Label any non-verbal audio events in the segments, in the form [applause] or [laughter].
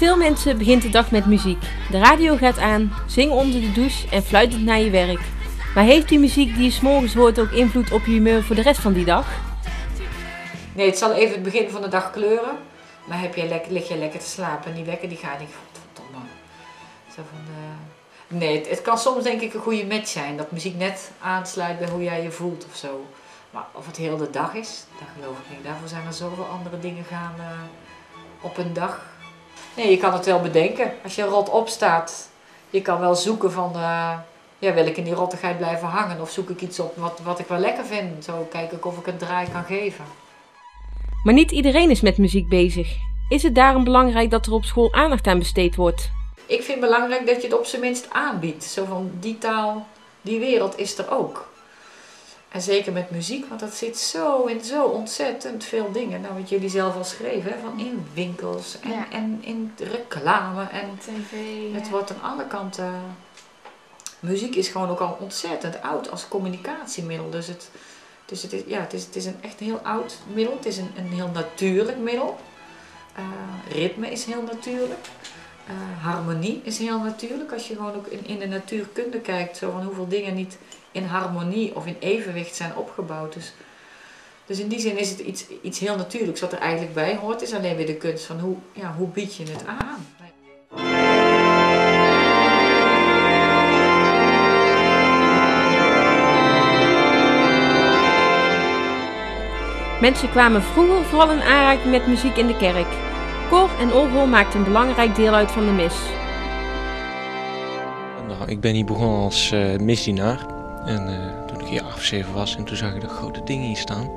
veel mensen begint de dag met muziek. De radio gaat aan, zing onder de douche en fluitend naar je werk. Maar heeft die muziek die je s'morgens hoort ook invloed op je humeur voor de rest van die dag? Nee, het zal even het begin van de dag kleuren. Maar heb je lekker, lig je lekker te slapen en die wekker die gaat niet. Godverdomme. Zo van de... Nee, het, kan soms denk ik een goede match zijn. Dat muziek net aansluit bij hoe jij je voelt of zo. Maar of het heel de dag is, dat geloof ik niet. Daarvoor zijn er zoveel andere dingen gaan eh, op een dag. Nee, je kan het wel bedenken. Als je rot opstaat, je kan wel zoeken van... eh, ja, wil ik in die rottigheid blijven hangen? Of zoek ik iets op wat, wat ik wel lekker vind? Zo kijk ik of ik een draai kan geven. Maar niet iedereen is met muziek bezig. Is het daarom belangrijk dat er op school aandacht aan besteed wordt? Ik vind het belangrijk dat je het op zijn minst aanbiedt. Zo van die taal, die wereld is er ook. En zeker met muziek, want dat zit zo in zo ontzettend veel dingen. Nou, wat jullie zelf al schreven, hè, van in winkels en, Ja. en in reclame. En TV. het wordt aan alle kanten. Muziek is gewoon ook al ontzettend oud als communicatiemiddel. Dus het, dus het, is, ja, het, is, het is een echt heel oud middel. Het is een, een heel natuurlijk middel. Eh, ritme is heel natuurlijk. Eh, harmonie is heel natuurlijk. Als je gewoon ook in, de natuurkunde kijkt, zo van hoeveel dingen niet in harmonie of in evenwicht zijn opgebouwd. Dus, dus in die zin is het iets, iets heel natuurlijks wat er eigenlijk bij hoort. is alleen weer de kunst van hoe, ja, hoe bied je het aan. Mensen kwamen vroeger vooral in aanraking met muziek in de kerk. Koor en orgel maakten een belangrijk deel uit van de mis. Nou, ik ben hier begonnen als eh misdienaar. En eh, toen ik hier of zeven was, en toen zag ik dat grote ding hier staan.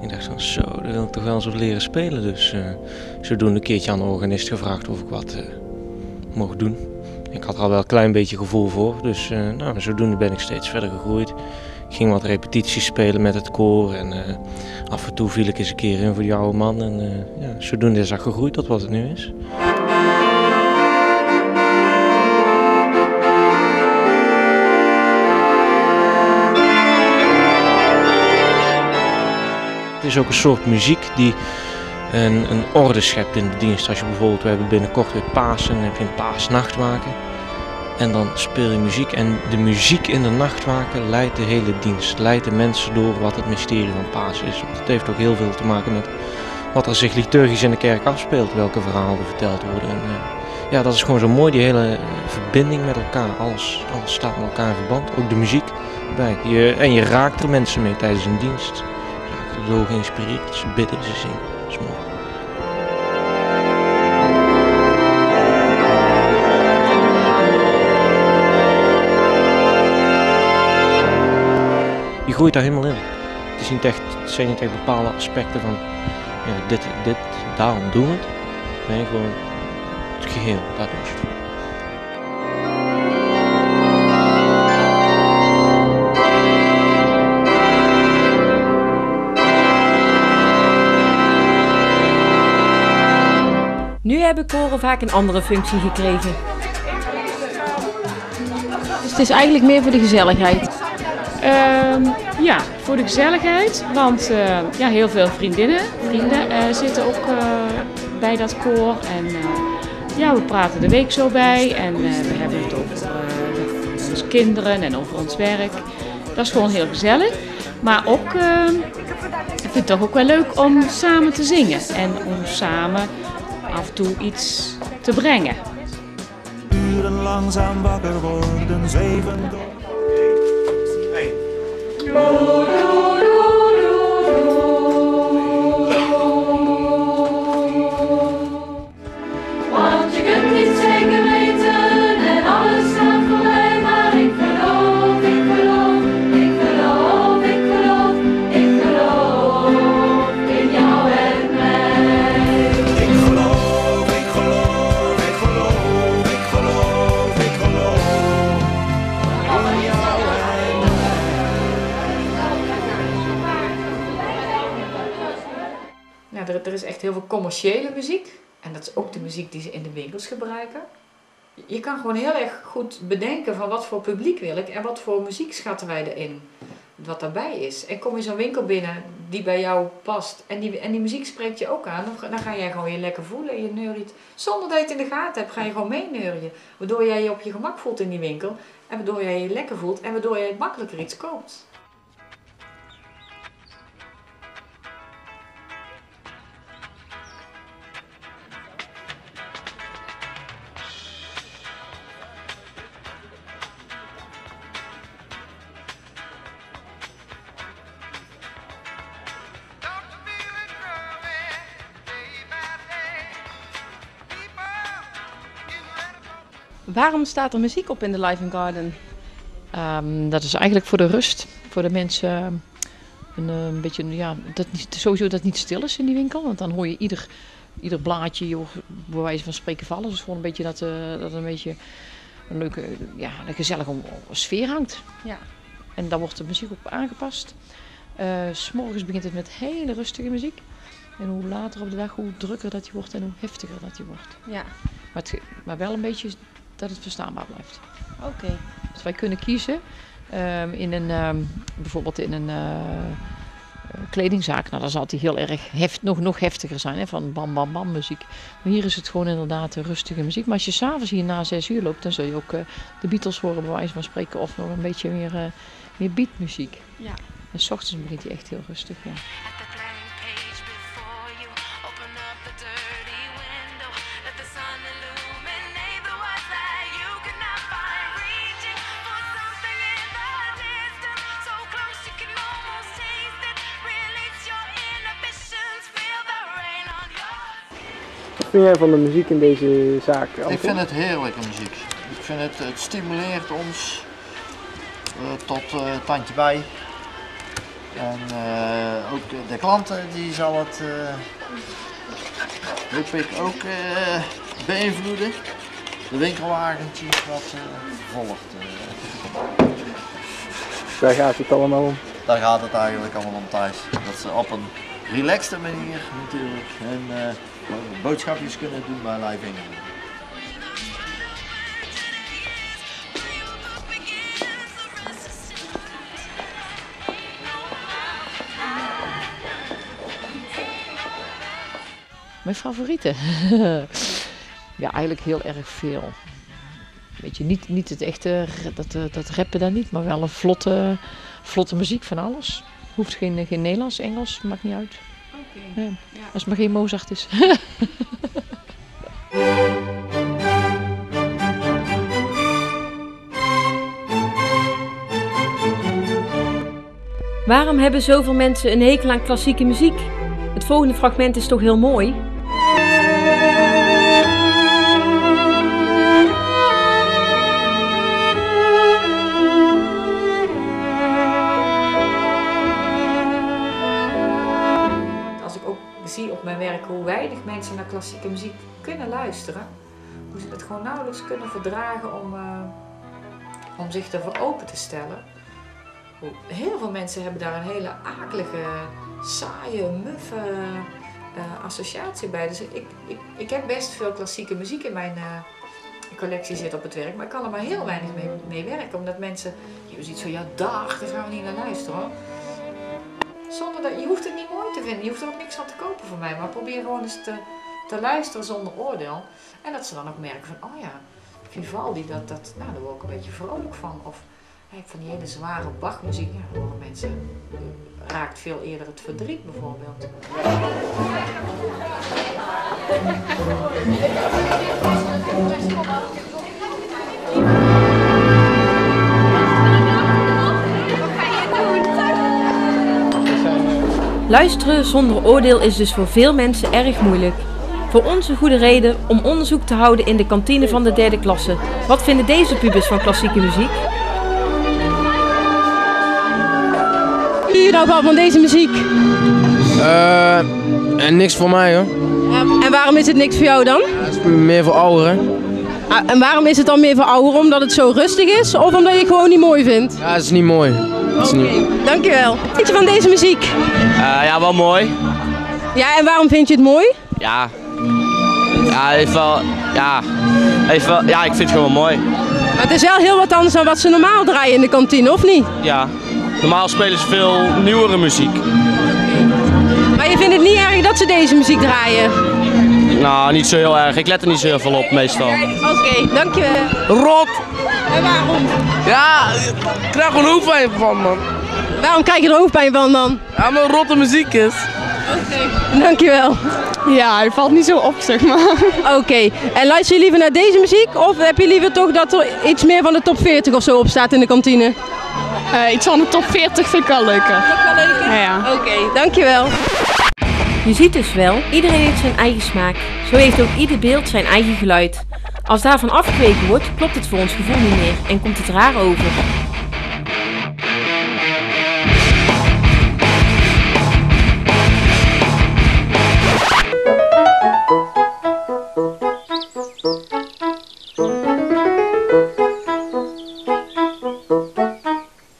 Ik dacht van, zo, dat wil ik toch wel eens wat leren spelen. Dus eh zodoende een keertje aan de organist gevraagd of ik wat mocht doen. Ik had er al wel een klein beetje gevoel voor, dus nou, zodoende ben ik steeds verder gegroeid. Ging wat repetities spelen met het koor en eh, af en toe viel ik eens een keer in voor die oude man. En eh, ja, zodoende is dat gegroeid tot wat het nu is. Het is ook een soort muziek die een, een orde schept in de dienst. Als je bijvoorbeeld, we hebben binnenkort weer Pasen, dan heb je een paasnachtwaken. En dan speel je muziek en de muziek in de nachtwaken leidt de hele dienst. Leidt de mensen door wat het mysterie van Pasen is. Want het heeft ook heel veel te maken met wat er zich liturgisch in de kerk afspeelt. Welke verhalen er verteld worden. En, eh, ja, dat is gewoon zo mooi, die hele verbinding met elkaar. Alles, staat met elkaar in verband. Ook de muziek. Je, en je raakt er mensen mee tijdens een dienst. Je raakt zo geïnspireerd. Ze bidden, ze zingen. Dat is mooi. Groeit daar helemaal in. Het, is niet echt, het zijn niet echt bepaalde aspecten van ja, dit, dit, daarom doen we het. Nee, gewoon het geheel, daar doen het. Nu hebben koren vaak een andere functie gekregen. Dus het is eigenlijk meer voor de gezelligheid. Ehm, ja, voor de gezelligheid. Want eh, ja, heel veel vriendinnen, vrienden eh, zitten ook eh, bij dat koor. En ja, we praten de week zo bij. En we hebben het over onze kinderen en over ons werk. Dat is gewoon heel gezellig. Maar ook, ik vind het toch ook wel leuk om samen te zingen. En om samen af en toe iets te brengen. uren langzaam wakker worden, zweven door. Ja, er, is echt heel veel commerciële muziek. En dat is ook de muziek die ze in de winkels gebruiken. Je kan gewoon heel erg goed bedenken van wat voor publiek wil ik en wat voor muziek schatten wij erin. wat daarbij is. En kom je zo'n winkel binnen die bij jou past en die, en die muziek spreekt je ook aan, dan, dan ga jij gewoon je lekker voelen en je neuriet. Zonder dat je het in de gaten hebt, ga je gewoon meeneurien. Waardoor jij je op je gemak voelt in die winkel en waardoor jij je lekker voelt en waardoor jij makkelijker iets koopt. Waarom staat er muziek op in de Live Garden? Ehm, dat is eigenlijk voor de rust. Voor de mensen ehm, een, eh, een beetje, ja, dat niet, sowieso dat het niet stil is in die winkel. Want dan hoor je ieder, ieder blaadje, je bij wijze van spreken vallen. Dus gewoon een beetje dat, eh, dat een beetje een leuke, ja, een gezellige sfeer hangt. Ja. En daar wordt de muziek op aangepast. Eh, S S'morgens begint het met hele rustige muziek. En hoe later op de dag, hoe drukker dat die wordt en hoe heftiger dat die wordt. Ja, Maar, het, maar wel een beetje dat het verstaanbaar blijft. oké. Dus wij kunnen kiezen ehm, in een, ehm, bijvoorbeeld in een eh, eh, kledingzaak. Nou, dan zal die heel erg heft, nog, nog heftiger zijn, hè, van bam bam bam muziek. Maar hier is het gewoon inderdaad rustige muziek. Maar als je s'avonds hier na zes uur loopt, dan zul je ook eh, de Beatles horen, bij wijze van spreken. Of nog een beetje meer, eh, meer beatmuziek. Ja. En s ochtends begint hij echt heel rustig, ja. Vind jij van de muziek in deze zaak? Ik vind het heerlijke muziek. Ik vind het, het stimuleert ons eh, tot eh, tandje bij. En eh, ook de klanten die zal het, hoop ik, ook beïnvloeden. De winkelwagentjes wat volgt. Daar gaat het allemaal om. daar gaat het eigenlijk allemaal om thuis. Dat ze op een relaxte manier natuurlijk hun eh, boodschapjes kunnen doen bij Live England. Mijn favorieten? [laughs] ja, eigenlijk heel erg veel. Weet je, niet, niet het echte, dat, eh, dat rappen dan niet, maar wel een vlotte, vlotte muziek van alles. Hoeft geen, geen Nederlands, Engels, maakt niet uit. Ja. Als het maar geen Mozart is. [laughs] Waarom hebben zoveel mensen een hekel aan klassieke muziek? Het volgende fragment is toch heel mooi? Muziek kunnen luisteren, hoe ze het gewoon nauwelijks kunnen verdragen om, eh, om zich ervoor open te stellen. Heel veel mensen hebben daar een hele akelige, saaie, muffe eh, associatie bij. Dus ik, ik, ik heb best veel klassieke muziek in mijn eh, collectie zitten op het werk, maar ik kan er maar heel weinig mee, mee werken, omdat mensen, hebben zoiets van, ja dag, daar gaan we niet naar luisteren hoor. Zonder dat, je hoeft het niet mooi te vinden, je hoeft er ook niks aan te kopen voor mij, maar probeer gewoon eens te, te luisteren zonder oordeel. En dat ze dan ook merken van, oh ja, Vivaldi, dat, dat, nou, daar word ik een beetje vrolijk van. Of kijk, van die hele zware Bachmuziek, ja, mensen, raakt veel eerder het verdriet bijvoorbeeld. Luisteren zonder oordeel is dus voor veel mensen erg moeilijk. Voor ons een goede reden om onderzoek te houden in de kantine van de derde klasse. Wat vinden deze pubers van klassieke muziek? je nou wel van deze muziek? Eh, en niks voor mij hoor. En waarom is het niks voor jou dan? Het is meer voor ouderen. Ah, En waarom is het dan meer voor ouderen? Omdat het zo rustig is of omdat je het gewoon niet mooi vindt? Ja, het is niet mooi. Niet... Dankjewel. Wat vind je van deze muziek? Eh, ja, wel mooi. Ja, en waarom vind je het mooi? Ja. Ja, even wel. Ja. Even wel, ja, ik vind het gewoon mooi. Maar het is wel heel wat anders dan wat ze normaal draaien in de kantine, of niet? Ja. Normaal spelen ze veel nieuwere muziek. Maar je vindt het niet erg dat ze deze muziek draaien? Nou, niet zo heel erg. Ik let er niet zo heel veel op meestal. Oké, dankjewel. Rot! En waarom? Ja, ik krijg gewoon hoofdpijn van, man. Waarom krijg je er hoofdpijn van dan? Ja, omdat rotte muziek is. Dankjewel. Ja, hij valt niet zo op, zeg maar. Oké, en luister je liever naar deze muziek of heb je liever toch dat er iets meer van de top 40 of zo op staat in de kantine? Eh, iets van de top 40 vind ik wel leuker. Ja, ja. Oké, dankjewel. Je ziet dus wel, iedereen heeft zijn eigen smaak. Zo heeft ook ieder beeld zijn eigen geluid. Als daarvan afgeweken wordt, klopt het voor ons gevoel niet meer en komt het raar over.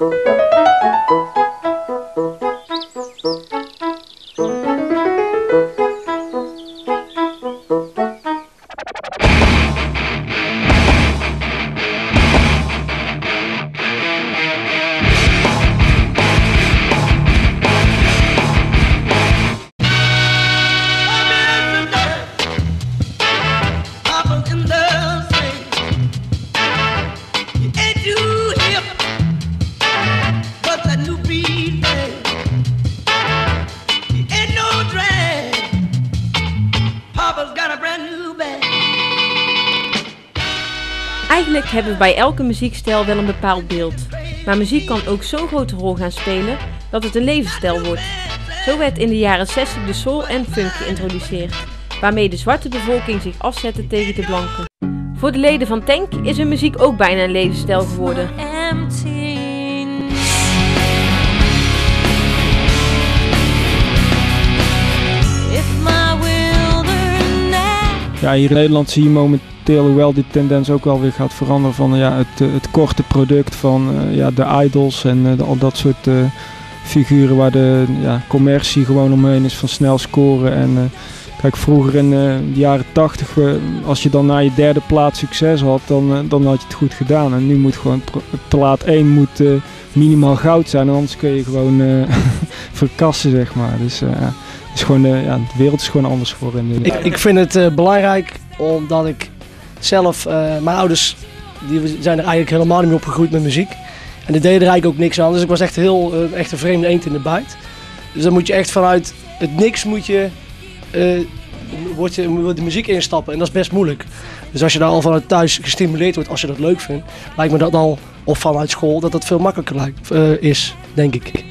Música Eigenlijk hebben we bij elke muziekstijl wel een bepaald beeld. Maar muziek kan ook zo'n grote rol gaan spelen dat het een levensstijl wordt. Zo werd in de jaren 60 de soul en funk geïntroduceerd, waarmee de zwarte bevolking zich afzette tegen de blanken. Voor de leden van Tank is hun muziek ook bijna een levensstijl geworden. Ja, hier in Nederland zie je momenteel hoewel die tendens ook wel weer gaat veranderen van ja, het, eh, het korte product van eh, ja, de idols en eh, al dat soort figuren waar de ja, commercie gewoon omheen is van snel scoren. En kijk, vroeger in de jaren tachtig, als je dan na je derde plaat succes had, dan, dan had je het goed gedaan. En nu moet gewoon plaat 1 moet minimaal goud zijn, anders kun je gewoon [laughs] verkassen, zeg maar. Dus is gewoon, ja, de wereld is gewoon anders geworden. Ik, ik vind het belangrijk omdat ik zelf, eh, mijn ouders die zijn er eigenlijk helemaal niet mee opgegroeid met muziek. En die deden er eigenlijk ook niks aan. Dus ik was echt heel eh, echt een vreemde eend in de bijt. Dus dan moet je echt vanuit het niks moet je, eh, wordt je de muziek instappen. En dat is best moeilijk. Dus als je daar al vanuit thuis gestimuleerd wordt, als je dat leuk vindt, lijkt me dat al, of vanuit school, dat dat veel makkelijker is, denk ik.